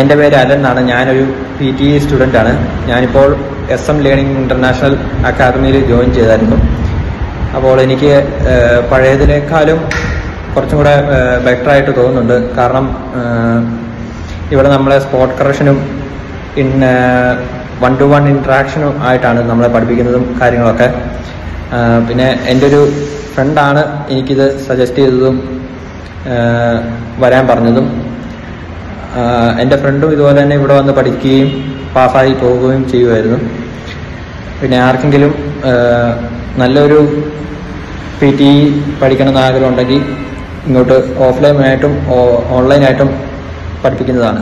എന്റെ പേര് അലൻ എന്നാണ്. ഞാനൊരു പി ടി സ്റ്റുഡന്റ് ആണ്. ഞാനിപ്പോൾ എസ് എം ലേണിംഗ് ഇന്റർനാഷണൽ അക്കാദമിയിൽ ജോയിൻ ചെയ്തായിരുന്നു. അപ്പോൾ എനിക്ക് പഴയതിനേക്കാളും കുറച്ചും കൂടെ ബെറ്ററായിട്ട് തോന്നുന്നുണ്ട്. കാരണം ഇവിടെ നമ്മളെ സ്പോട്ട് കറക്ഷനും ഇൻ വൺ ടു വൺ ഇൻട്രാക്ഷനും ആയിട്ടാണ് നമ്മളെ പഠിപ്പിക്കുന്നതും കാര്യങ്ങളൊക്കെ. പിന്നെ എന്റെ ഒരു ഫ്രണ്ടാണ് എനിക്കിത് സജസ്റ്റ് ചെയ്തതും വരാൻ പറഞ്ഞതും. എന്റെ ഫ്രണ്ടും ഇതുപോലെ തന്നെ ഇവിടെ വന്ന് പഠിക്കുകയും പാസ്സായി പോവുകയും ചെയ്യുമായിരുന്നു. പിന്നെ ആർക്കെങ്കിലും നല്ലൊരു പി ടി പഠിക്കണമെന്ന് ആഗ്രഹം ഉണ്ടെങ്കിൽ ഇങ്ങോട്ട് ഓഫ്ലൈനായിട്ടും ഓൺലൈനായിട്ടും പഠിപ്പിക്കുന്നതാണ്.